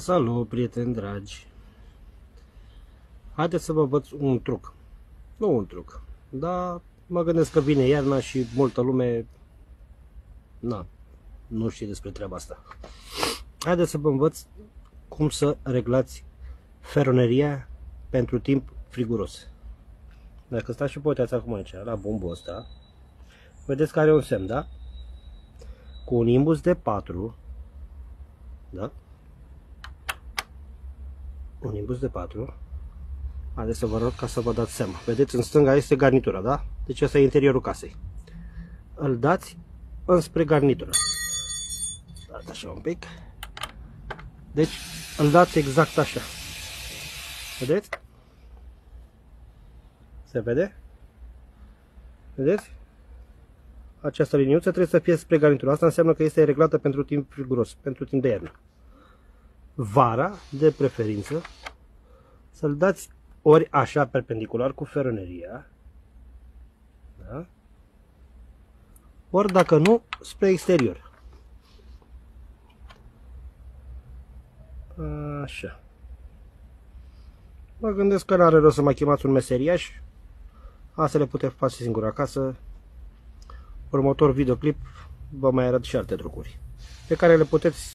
Salut, prieteni dragi! Haideți să vă văd un truc. Nu un truc, dar mă gândesc că vine iarna și multă lume na, nu știe despre treaba asta. Haideți să vă învăț cum să reglați feroneria pentru timp friguros. Dacă stați și poteați acum aici, la bombul ăsta, vedeți că are un semn, da? Cu un imbus de 4, da? Un imbus de 4. Haideți să vă rog ca să vă dați seama. Vedeți, în stânga este garnitura, da? Deci asta e interiorul casei. Îl dați înspre garnitură. Dați așa un pic. Deci îl dați exact așa. Vedeți? Se vede? Vedeți? Această liniuță trebuie să fie spre garnitură. Asta înseamnă că este reglată pentru timp friguros, pentru timp de iarnă vara, de preferință, să-l dați ori așa perpendicular cu feroneria, da? ori dacă nu, spre exterior. Așa. Mă gândesc că n-are rost să mai chemați un meseriaș. Asta le puteți face singur acasă. Următor videoclip vă mai arăt și alte trucuri pe care le puteți